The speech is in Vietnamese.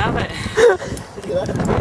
nhá dạ vậy